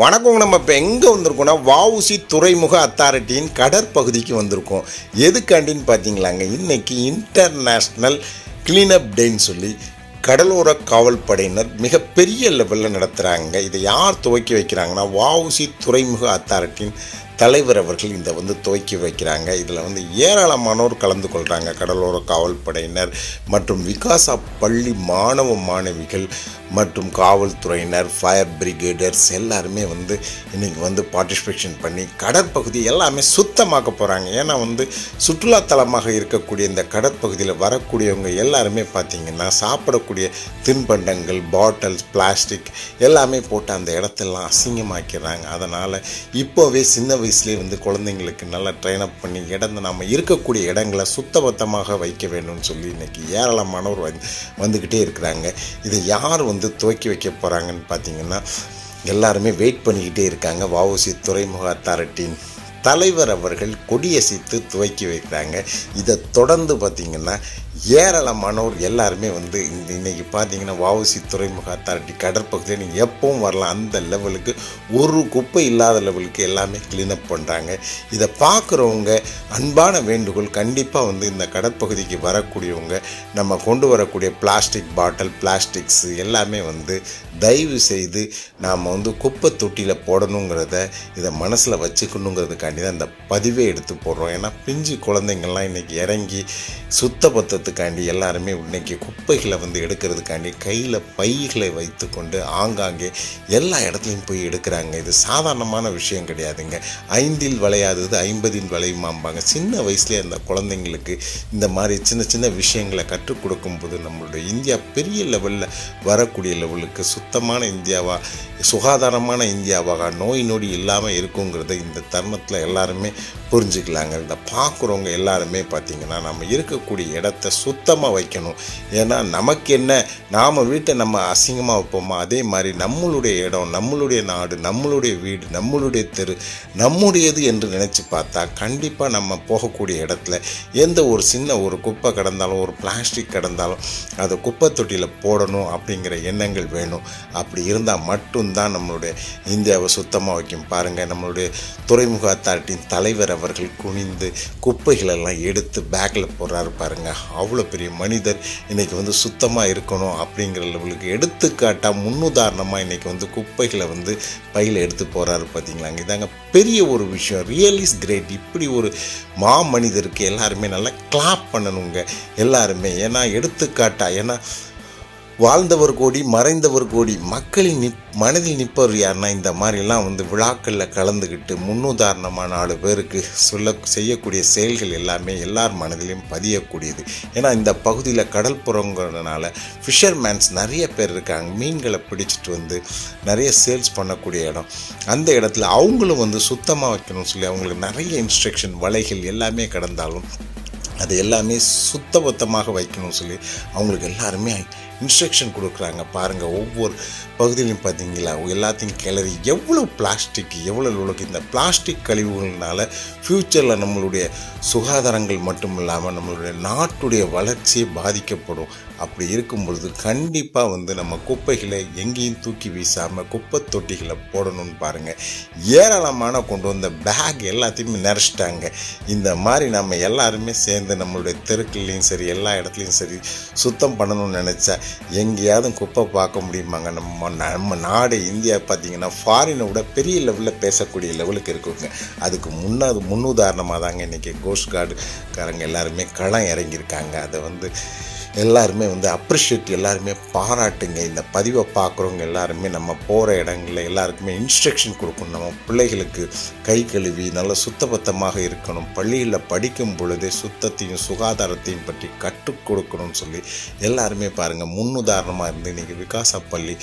வணக்கம். நம்ம இப்போ எங்கே வந்திருக்கோம்னா வவுசி துறைமுக அத்தாரிட்டியின் கடற்பகுதிக்கு வந்திருக்கோம். எதுக்காண்டின்னு பார்த்தீங்களாங்க இன்றைக்கி இன்டர்நேஷ்னல் கிளீனப் டேன்னு சொல்லி கடலோர காவல் படையினர் மிகப்பெரிய லெவலில் நடத்துகிறாங்க இதை யார் துவக்கி வைக்கிறாங்கன்னா வவுசி துறைமுக அத்தாரிட்டியின் தலைவர் அவர்கள் இந்த வந்து துவக்கி வைக்கிறாங்க. இதில் வந்து ஏராளமானோர் கலந்து கொள்கிறாங்க கடலோர காவல் படையினர் மற்றும் விகாசா பள்ளி மாணவ மாணவிகள் மற்றும் காவல்துறையினர் ஃபயர் பிரிகேடர்ஸ் எல்லாருமே வந்து இன்றைக்கி வந்து பார்ட்டிசிபேஷன் பண்ணி கடற்பகுதி எல்லாமே சுத்தமாக்க போகிறாங்க ஏன்னா வந்து சுற்றுலாத்தலமாக இருக்கக்கூடிய இந்த கடற்பகுதியில் வரக்கூடியவங்க எல்லாருமே பார்த்திங்கன்னா சாப்பிடக்கூடிய தின்பண்டங்கள் பாட்டில்ஸ் பிளாஸ்டிக் எல்லாமே போட்டு அந்த இடத்தெல்லாம் அசிங்கமாக்கிறாங்க அதனால் இப்போவே சின்ன வயசுலேயே வந்து குழந்தைங்களுக்கு நல்லா ட்ரெயின் அப் பண்ணி இடந்த நம்ம இருக்கக்கூடிய இடங்களை சுத்தபத்தமாக வைக்க வேணும்னு சொல்லி இன்றைக்கி ஏராளமானவர் வந்து வந்துக்கிட்டே இருக்கிறாங்க. இதை யார் வந்து துவக்கி வைக்க போகிறாங்கன்னு பார்த்தீங்கன்னா எல்லாருமே வெயிட் பண்ணிக்கிட்டே இருக்காங்க. வஉசி துறைமுக அத்தாரிட்டின் தலைவர் அவர்கள் கொடியசைத்து துவக்கி வைக்கிறாங்க இதை தொடர்ந்து பார்த்திங்கன்னா ஏராளமானோர் எல்லாருமே வந்து இந்த இன்றைக்கி பார்த்தீங்கன்னா வஉசி துறைமுக அத்தாரிட்டி கடற்பகுதியில் நீங்கள் எப்பவும் வரலாம். அந்த லெவலுக்கு ஒரு குப்பை இல்லாத லெவலுக்கு எல்லாமே க்ளீனப் பண்ணுறாங்க இதை பார்க்குறவங்க அன்பான வேண்டுகோள் கண்டிப்பாக வந்து இந்த கடற்பகுதிக்கு வரக்கூடியவங்க நம்ம கொண்டு வரக்கூடிய பிளாஸ்டிக் பாட்டில் பிளாஸ்டிக்ஸ் எல்லாமே வந்து தயவு செய்து நாம் வந்து குப்பை தொட்டியில் போடணுங்கிறத இதை மனசில் வச்சுக்கணுங்கிறதுக்காண்டி தான் இந்த பதிவே எடுத்து போடுறோம். ஏன்னா பிஞ்சு குழந்தைங்கள்லாம் இன்றைக்கி இறங்கி சுத்தபத்தத்துக்காண்டி எல்லாருமே இன்னைக்கு குப்பைகளை வந்து எடுக்கிறதுக்காண்டி கையில் பைகளை வைத்துக்கொண்டு ஆங்காங்கே எல்லா இடத்துலையும் போய் எடுக்கிறாங்க. இது சாதாரணமான விஷயம் கிடையாதுங்க. ஐந்தில் விளையாதது ஐம்பதில் விளையுமாம்பாங்க. சின்ன வயசுலேயே அந்த குழந்தைங்களுக்கு இந்த மாதிரி சின்ன சின்ன விஷயங்களை கற்றுக் கொடுக்கும்போது நம்மளுடைய இந்தியா பெரிய லெவலில் வரக்கூடிய லெவலுக்கு சுத்தமான இந்தியாவாக சுகாதாரமான இந்தியாவாக நோய் நொடி இல்லாமல் இருக்குங்கிறத இந்த தருணத்தில் எல்லாருமே புரிஞ்சுக்கலாங்க. இதை பார்க்குறவங்க எல்லாருமே பார்த்திங்கன்னா நம்ம இருக்கக்கூடிய இடத்த சுத்தமாக வைக்கணும். ஏன்னா நமக்கு என்ன நாம் வீட்டை நம்ம அசிங்கமாக வைப்போமா அதே மாதிரி நம்மளுடைய இடம் நம்மளுடைய நாடு நம்மளுடைய வீடு நம்மளுடைய தெரு நம்முடையது என்று நினச்சி பார்த்தா கண்டிப்பாக நம்ம போகக்கூடிய இடத்துல எந்த ஒரு சின்ன ஒரு குப்பை கிடந்தாலும் ஒரு பிளாஸ்டிக் கிடந்தாலும் அதை குப்பை தொட்டியில் போடணும் அப்படிங்கிற எண்ணங்கள் வேணும். அப்படி இருந்தால் மட்டும்தான் நம்மளுடைய இந்தியாவை சுத்தமாக வைக்கும். பாருங்கள் நம்மளுடைய துறைமுகத்தை அத்தாரிட்டியின் தலைவர் அவர்கள் குனிந்து குப்பைகளெல்லாம் எடுத்து பேக்கில் போடுறாரு பாருங்கள் அவ்வளோ பெரிய மனிதர் இன்றைக்கி வந்து சுத்தமாக இருக்கணும் அப்படிங்கிற லெவலுக்கு எடுத்துக்காட்டாக முன்னுதாரணமாக இன்றைக்கி வந்து குப்பைகளை வந்து பையில் எடுத்து போகிறாரு பார்த்தீங்களாங்க இதாங்க பெரிய ஒரு விஷயம். ரியல் இஸ் கிரேட் இப்படி ஒரு மா மனிதருக்கு எல்லாருமே நல்லா கிளாப் பண்ணணுங்க. எல்லாருமே. ஏன்னா எடுத்துக்காட்டா ஏன்னா வாழ்ந்தவர் கோடி மறைந்தவர் கோடி மக்களின் நிப் மனதில் நிற்பவர் யாருன்னா இந்த மாதிரிலாம் வந்து விழாக்களில் கலந்துக்கிட்டு முன்னுதாரணமாக நாலு பேருக்கு சொல்ல செய்யக்கூடிய செயல்கள் எல்லாமே எல்லார் மனதிலையும் பதியக்கூடியது. ஏன்னா இந்த பகுதியில் கடல்புறங்கிறதுனால ஃபிஷர்மேன்ஸ் நிறைய பேர் இருக்காங்க. மீன்களை பிடிச்சிட்டு வந்து நிறைய சேல்ஸ் பண்ணக்கூடிய இடம். அந்த இடத்துல அவங்களும் வந்து சுத்தமாக வைக்கணும்னு சொல்லி அவங்களுக்கு நிறைய இன்ஸ்ட்ரக்ஷன் வலைகள் எல்லாமே கடந்தாலும் அது எல்லாமே சுத்தபத்தமாக வைக்கணும்னு சொல்லி அவங்களுக்கு எல்லாருமே இன்ஸ்ட்ரக்ஷன் கொடுக்குறாங்க. பாருங்கள் ஒவ்வொரு பகுதியிலையும் பார்த்தீங்களா எல்லாத்தையும் கிளறி எவ்வளோ பிளாஸ்டிக் எவ்வளோ உலகம் இந்த பிளாஸ்டிக் கழிவுகள்னால ஃப்யூச்சரில் நம்மளுடைய சுகாதாரங்கள் மட்டும் இல்லாமல் நம்மளுடைய நாட்டுடைய வளர்ச்சியை பாதிக்கப்படும். அப்படி இருக்கும் பொழுது கண்டிப்பாக வந்து நம்ம குப்பைகளை எங்கேயும் தூக்கி வீசாமல் குப்பை தொட்டிகளை போடணும்னு பாருங்கள் ஏராளமான கொண்டு வந்த பேக் எல்லாத்தையுமே நிறச்சிட்டாங்க. இந்த மாதிரி நம்ம எல்லாருமே சேர்ந்து நம்மளுடைய தெருக்கள்லேயும் சரி எல்லா இடத்துலையும் சரி சுத்தம் பண்ணணும்னு நினச்சா எங்கேயாவது குப்பை பார்க்க முடியுமாங்க? நம்ம நம்ம நாடு இந்தியா பார்த்திங்கன்னா ஃபாரினை விட பெரிய லெவலில் பேசக்கூடிய லெவலுக்கு இருக்குங்க. அதுக்கு முன்னா முன்னுதாரணமாக தாங்க இன்றைக்கி கோஸ்ட் கார்டுக்காரங்க எல்லாருமே களம் இறங்கியிருக்காங்க. அதை வந்து எல்லாருமே வந்து அப்ரிஷியேட் எல்லாருமே பாராட்டுங்க. இந்த பதிவை பார்க்குறவங்க எல்லாருமே நம்ம போகிற இடங்களில் எல்லாருக்குமே இன்ஸ்ட்ரக்ஷன் கொடுக்கணும். நம்ம பிள்ளைகளுக்கு கை கழுவி நல்லா சுத்தபத்தமாக இருக்கணும். பள்ளியில் படிக்கும் பொழுதே சுத்தத்தையும் சுகாதாரத்தையும் பற்றி கற்றுக் கொடுக்கணும்னு சொல்லி எல்லாருமே பாருங்கள் முன்னுதாரணமாக இருந்து இன்றைக்கி விகாசா பள்ளி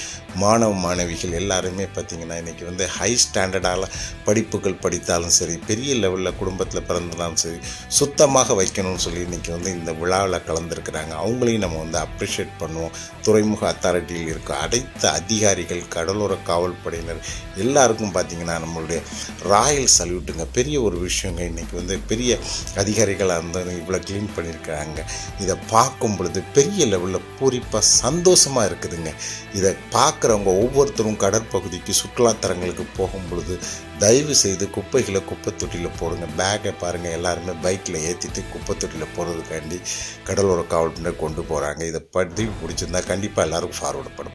மாணவ மாணவிகள் எல்லாருமே பார்த்திங்கன்னா இன்றைக்கி வந்து ஹை ஸ்டாண்டர்டால் படிப்புகள் படித்தாலும் சரி பெரிய லெவலில் குடும்பத்தில் பிறந்தாலும் சரி சுத்தமாக வைக்கணும்னு சொல்லி இன்றைக்கி வந்து இந்த விழாவில் கலந்துருக்கிறாங்க. அவங்க அவங்களையும் நம்ம வந்து அப்ரிஷியேட் பண்ணுவோம். துறைமுக அத்தாரிட்டியில் இருக்க அனைத்து அதிகாரிகள் கடலோர காவல்படையினர் எல்லாருக்கும் பார்த்தீங்கன்னா நம்மளுடைய ராயல் சல்யூட்டுங்க. பெரிய ஒரு விஷயங்க. இன்றைக்கி வந்து பெரிய அதிகாரிகளாக இருந்தாலும் இவ்வளோ க்ளீன் பண்ணியிருக்கிறாங்க. இதை பார்க்கும் பொழுது பெரிய லெவலில் பூரிப்பாக சந்தோஷமாக இருக்குதுங்க. இதை பார்க்குறவங்க ஒவ்வொருத்தரும் கடற்பகுதிக்கு சுற்றுலாத்தலங்களுக்கு போகும் பொழுது தயவு செய்து குப்பைகளை குப்பை தொட்டியில் போடுங்க. பேக்கை பாருங்கள் எல்லாருமே பைக்கில் ஏற்றிட்டு குப்பை தொட்டியில் போடுறதுக்காண்டி கடலோர காவல்புனர் கொண்டு போகிறாங்க இதை பற்றி பிடிச்சிருந்தா கண்டிப்பாக எல்லாருக்கும் ஃபார்வர்டு பண்ணும்